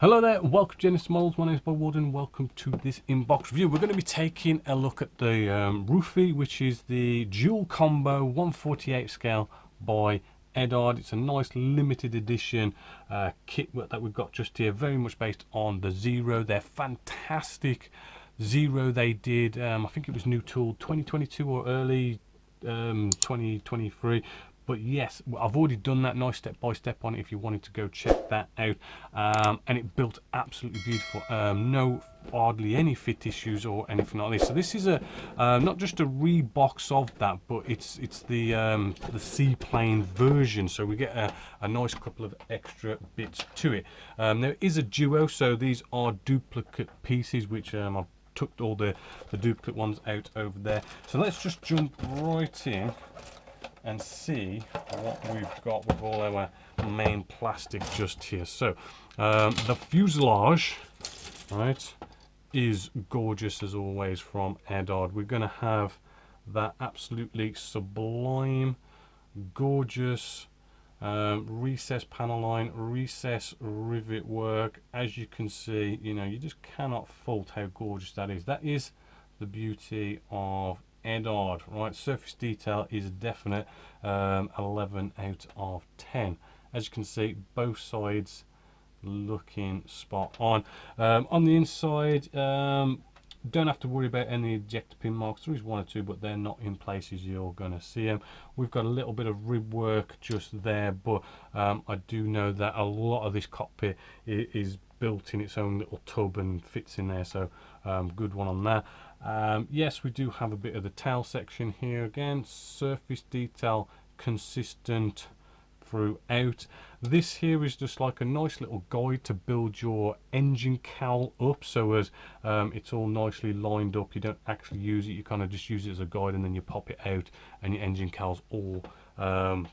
Hello there, welcome to Genessis Models. My name is Bob Warden. Welcome to this inbox review. We're going to be taking a look at the um, Rufe, which is the dual combo 148 scale by Eduard. It's a nice limited edition uh, kit that we've got just here, very much based on the Zero. They're fantastic. Zero they did, um, I think it was new tool 2022 or early um, 2023 but yes I've already done that. Nice step by step on it if you wanted to go check that out. Um, and it built absolutely beautiful. Um, no hardly any fit issues or anything like this. So this is a uh, not just a rebox of that but it's it's the um, the seaplane version. So we get a, a, nice couple of extra bits to it. Um, there is a duo. So these are duplicate pieces which um, I've tucked all the, the duplicate ones out over there. So let's just jump right in and see what we've got with all our main plastic just here. So um, the fuselage, right, is gorgeous as always from Eduard. We're going to have that absolutely sublime, gorgeous um, recess panel line, recess rivet work. As you can see, you know, you just cannot fault how gorgeous that is. That is the beauty of Eduard, right? Surface detail is a definite um, 11 out of 10. As you can see, both sides looking spot on. Um, on the inside, um, don't have to worry about any ejector pin marks there is one or two but they're not in places you're going to see them we've got a little bit of rib work just there but um, I do know that a lot of this cockpit is built in its own little tub and fits in there so um, good one on that um, yes we do have a bit of the tail section here again surface detail consistent throughout. This here is just like a nice little guide to build your engine cowl up so as um, it's all nicely lined up. You don't actually use it, you kind of just use it as a guide and then you pop it out and your engine cowl's all um,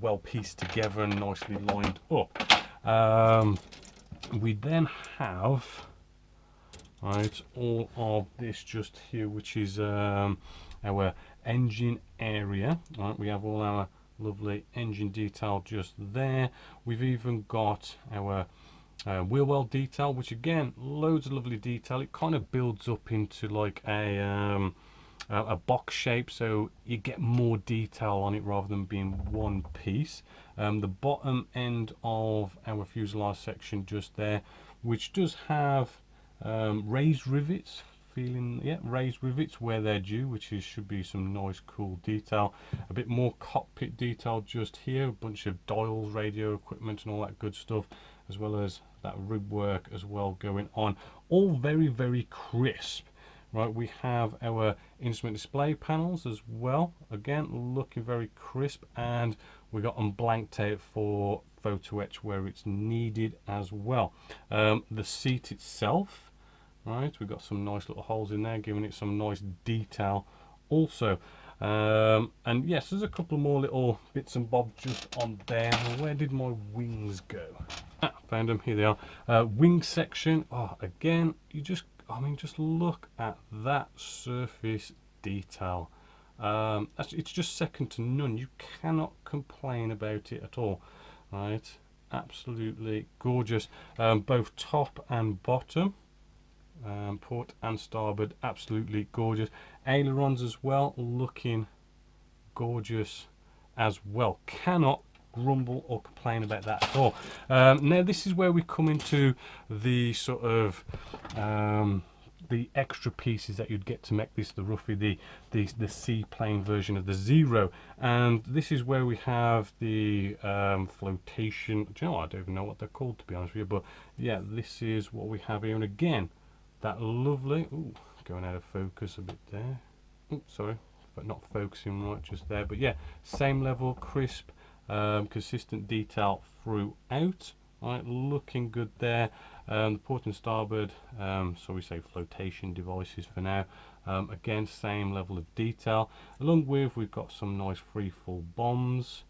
well pieced together and nicely lined up. Um, we then have right all of this just here which is um, our engine area right? We have all our lovely engine detail just there. We've even got our uh, wheel well detail which again loads of lovely detail. It kind of builds up into like a um, a, a box shape so you get more detail on it rather than being one piece. Um, the bottom end of our fuselage section just there which does have um, raised rivets feeling yeah raised rivets where they're due which is should be some nice cool detail. A bit more cockpit detail just here a bunch of dials radio equipment and all that good stuff as well as that rib work as well going on. All very very crisp right we have our instrument display panels as well. Again looking very crisp and we got them blanked out for photo etch where it's needed as well. Um, the seat itself right we've got some nice little holes in there giving it some nice detail also. Um, and yes there's a couple more little bits and bobs just on there. Where did my wings go? Ah, found them here they are. Uh, wing section oh again you just I mean just look at that surface detail. Um, it's just second to none. You cannot complain about it at all. Right? Absolutely gorgeous. Um, both top and bottom. Um, port and starboard absolutely gorgeous. Ailerons as well looking gorgeous as well. Cannot grumble or complain about that at all. Um, now this is where we come into the sort of um, the extra pieces that you'd get to make this the roughly the the, the seaplane version of the zero. And this is where we have the um, flotation. Do you know I don't even know what they're called to be honest with you but yeah this is what we have here. And again that lovely ooh, going out of focus a bit there. Sorry but not focusing right just there. But yeah same level crisp um, consistent detail throughout. Right looking good there. Um, the port and starboard um, so we say flotation devices for now. Um, again same level of detail. Along with we've got some nice free fall bombs.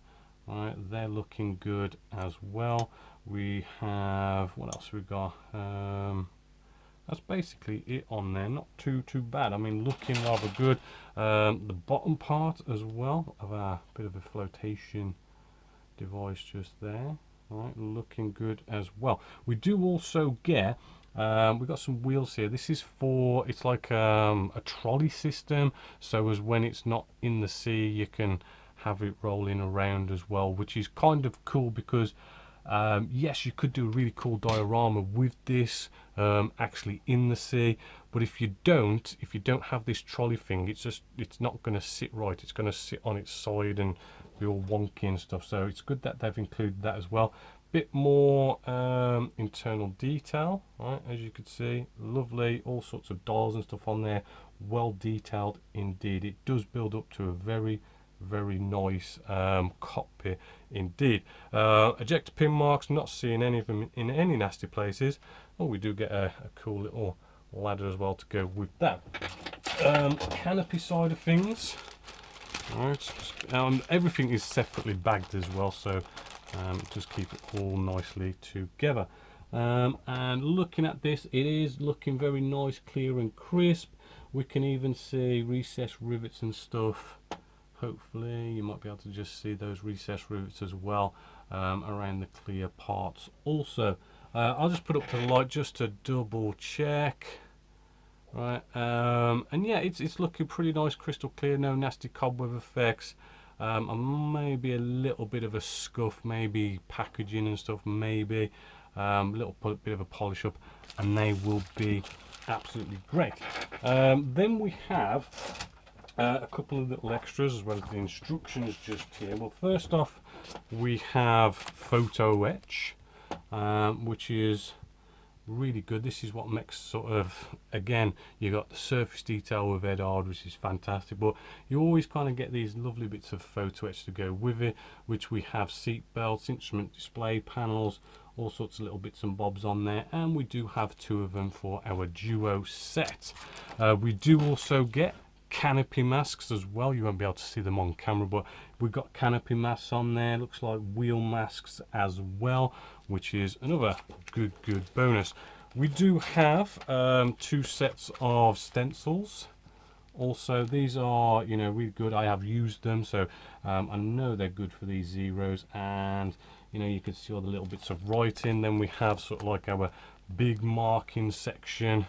Right they're looking good as well. We have what else we got? Um, that's basically it on there. Not too too bad. I mean looking rather good. Um, the bottom part as well of our bit of a flotation device just there right, looking good as well. We do also get um, we've got some wheels here. This is for, it's like um, a trolley system. So as when it's not in the sea, you can have it rolling around as well, which is kind of cool because um, yes, you could do a really cool diorama with this um, actually in the sea, but if you don't, if you don't have this trolley thing, it's just it's not going to sit right. It's going to sit on its side and be all wonky and stuff. So it's good that they've included that as well. Bit more um, internal detail, right? As you can see, lovely, all sorts of dials and stuff on there. Well detailed indeed. It does build up to a very very nice um, cockpit indeed. Uh, ejector pin marks, not seeing any of them in any nasty places. Oh, we do get a, a cool little ladder as well to go with that. Um, canopy side of things, right? Um, everything is separately bagged as well, so um, just keep it all nicely together. Um, and looking at this, it is looking very nice, clear and crisp. We can even see recessed rivets and stuff hopefully you might be able to just see those recess rivets as well um, around the clear parts also uh, I'll just put up to the light just to double check right um, and yeah it's, it's looking pretty nice crystal clear no nasty cobweb effects. Um, and maybe a little bit of a scuff maybe packaging and stuff maybe. Um, a little bit of a polish up and they will be absolutely great. Um, then we have uh, a couple of little extras as well as the instructions just here. Well, first off, we have Photo Etch, um, which is really good. This is what makes sort of, again, you got the surface detail with Eduard, which is fantastic, but you always kind of get these lovely bits of photo etch to go with it, which we have seat belts, instrument display panels, all sorts of little bits and bobs on there, and we do have two of them for our duo set. Uh, we do also get canopy masks as well. You won't be able to see them on camera but we've got canopy masks on there. Looks like wheel masks as well which is another good good bonus. We do have um, two sets of stencils. Also these are you know really good. I have used them so um, I know they're good for these zeros. And you know you can see all the little bits of writing. Then we have sort of like our big marking section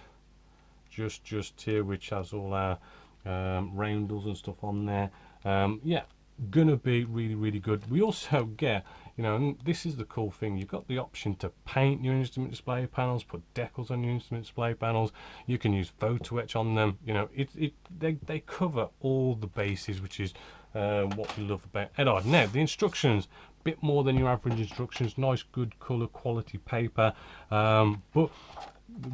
just just here which has all our um, roundels and stuff on there. Um, yeah, gonna be really, really good. We also get, you know, this is the cool thing, you've got the option to paint your instrument display panels, put decals on your instrument display panels, you can use photo etch on them, you know, it, it they, they cover all the bases, which is uh, what we love about Eduard. Now, the instructions, a bit more than your average instructions, nice, good colour quality paper, um, but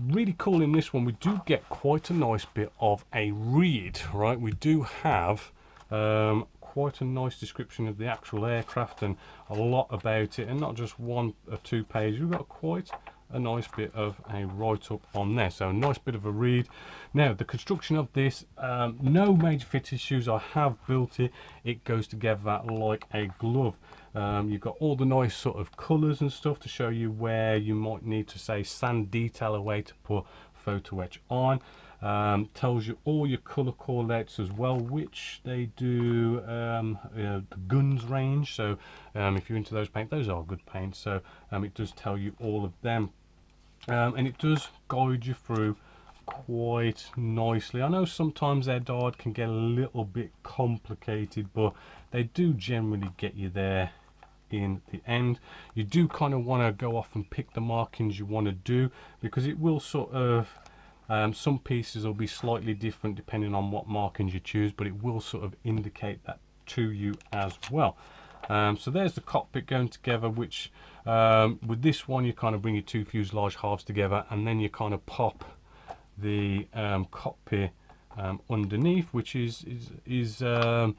really cool in this one. We do get quite a nice bit of a read right? We do have um, quite a nice description of the actual aircraft and a lot about it and not just one or two pages. We've got quite a nice bit of a write-up on there so a nice bit of a read now the construction of this um, no major fit issues I have built it it goes together like a glove um, you've got all the nice sort of colours and stuff to show you where you might need to say sand detail away to put photo etch on. Um, tells you all your colour callouts as well, which they do um, uh, the Gunze range. So um, if you're into those paints, those are good paints. So um, it does tell you all of them, um, and it does guide you through quite nicely. I know sometimes Eduard can get a little bit complicated, but they do generally get you there in the end. You do kind of want to go off and pick the markings you want to do because it will sort of um, some pieces will be slightly different depending on what markings you choose but it will sort of indicate that to you as well. Um, so there's the cockpit going together which um, with this one you kind of bring your two fuselage halves together and then you kind of pop the um, cockpit um, underneath which is is, is um,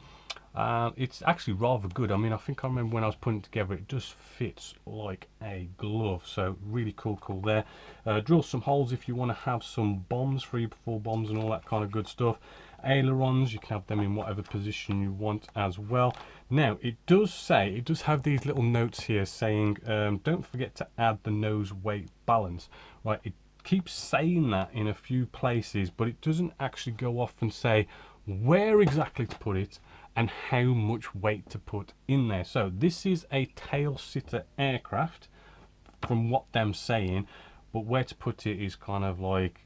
uh, it's actually rather good. I mean, I think I remember when I was putting it together, it just fits like a glove. So really cool, cool there. Uh, drill some holes if you want to have some bombs, three, four bombs and all that kind of good stuff. Ailerons, you can have them in whatever position you want as well. Now, it does say, it does have these little notes here saying, um, don't forget to add the nose weight balance. Right, it keeps saying that in a few places, but it doesn't actually go off and say where exactly to put it and how much weight to put in there. So this is a tail sitter aircraft from what them saying, but where to put it is kind of like,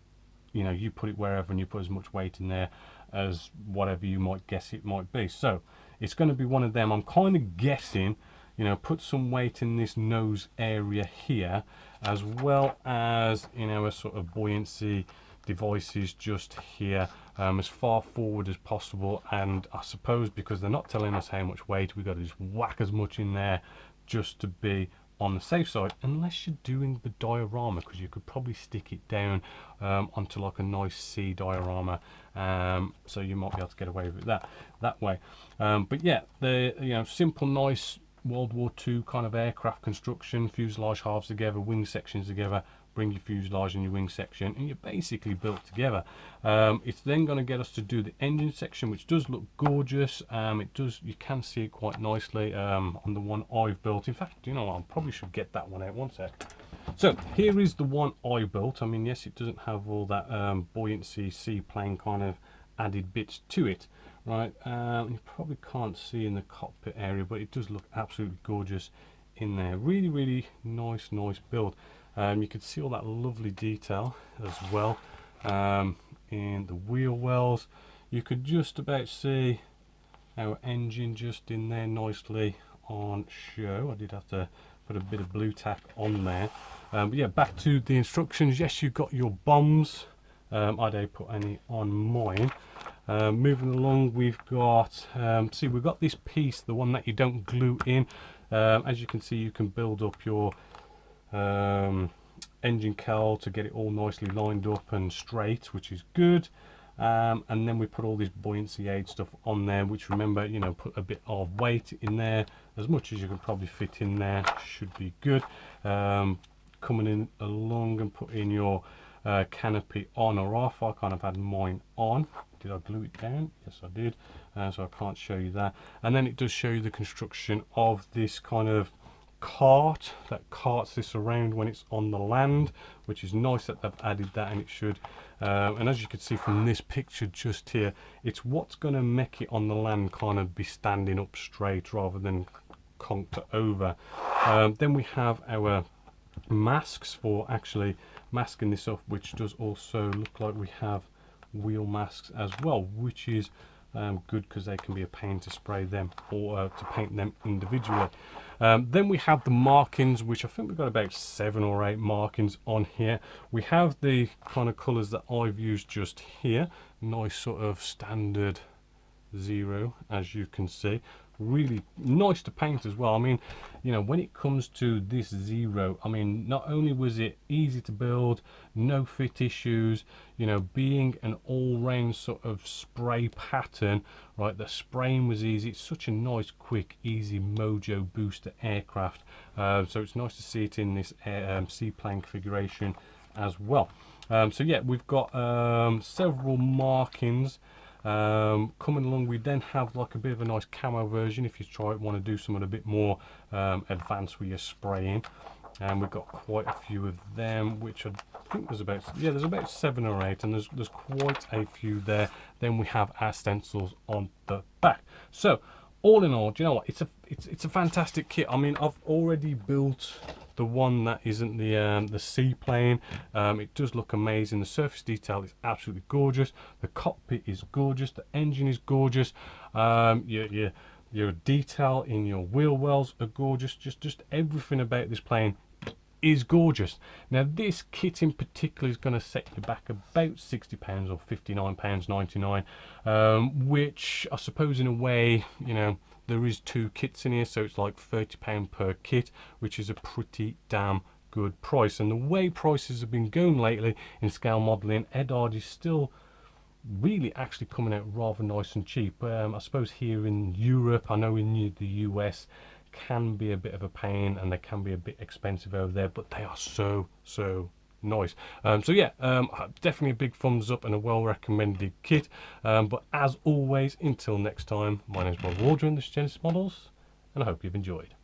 you know, you put it wherever and you put as much weight in there as whatever you might guess it might be. So it's going to be one of them. I'm kind of guessing, you know, put some weight in this nose area here, as well as, know, a sort of buoyancy devices just here um, as far forward as possible and I suppose because they're not telling us how much weight we've got to just whack as much in there just to be on the safe side unless you're doing the diorama because you could probably stick it down um, onto like a nice sea diorama um, so you might be able to get away with that that way. Um, but yeah the you know simple nice World War II kind of aircraft construction fuselage halves together wing sections together bring your fuselage and your wing section and you're basically built together. Um, it's then going to get us to do the engine section which does look gorgeous. Um, it does you can see it quite nicely um, on the one I've built. In fact you know I probably should get that one out. One sec. So here is the one I built. I mean yes it doesn't have all that um, buoyancy seaplane kind of added bits to it right? Um, you probably can't see in the cockpit area but it does look absolutely gorgeous in there. Really really nice nice build um, you can see all that lovely detail as well um, in the wheel wells. You could just about see our engine just in there nicely on show. I did have to put a bit of blue tack on there. Um, but yeah, back to the instructions. Yes, you've got your bombs. Um, I don't put any on mine. Um, moving along, we've got, um, see, we've got this piece, the one that you don't glue in. Um, as you can see, you can build up your um, engine cowl to get it all nicely lined up and straight which is good. Um, and then we put all this buoyancy aid stuff on there which remember you know put a bit of weight in there. As much as you can probably fit in there should be good. Um, coming in along and putting your uh, canopy on or off. I kind of had mine on. Did I glue it down? Yes I did. Uh, so I can't show you that. And then it does show you the construction of this kind of cart that carts this around when it's on the land which is nice that they've added that and it should. Uh, and as you can see from this picture just here it's what's going to make it on the land kind of be standing up straight rather than conked over. Um, then we have our masks for actually masking this off which does also look like we have wheel masks as well which is um, good because they can be a pain to spray them or uh, to paint them individually. Um, then we have the markings, which I think we've got about seven or eight markings on here. We have the kind of colours that I've used just here. Nice sort of standard zero, as you can see really nice to paint as well. I mean, you know, when it comes to this Zero, I mean, not only was it easy to build, no fit issues, you know, being an all-round sort of spray pattern, right, the spraying was easy. It's such a nice, quick, easy Mojo booster aircraft. Uh, so it's nice to see it in this air, um, seaplane configuration as well. Um, so yeah, we've got um, several markings um, coming along, we then have like a bit of a nice camo version if you try it, want to do something a bit more um, advanced with your spraying. And we've got quite a few of them, which I think there's about, yeah, there's about seven or eight, and there's, there's quite a few there. Then we have our stencils on the back. So, all in all, do you know what? It's a, it's, it's a fantastic kit. I mean, I've already built the one that isn't the um, the seaplane. Um, it does look amazing. The surface detail is absolutely gorgeous. The cockpit is gorgeous. The engine is gorgeous. Um, your, your, your detail in your wheel wells are gorgeous. Just, just everything about this plane is gorgeous. Now this kit in particular is going to set you back about £60 or £59.99 um, which I suppose in a way, you know, there is two kits in here so it's like £30 per kit which is a pretty damn good price. And the way prices have been going lately in scale modeling Eduard is still really actually coming out rather nice and cheap. Um, I suppose here in Europe I know in the US can be a bit of a pain and they can be a bit expensive over there but they are so so nice um, so yeah um, definitely a big thumbs up and a well recommended kit um, but as always until next time my name is Rob Waldron this is Genessis Models and I hope you've enjoyed.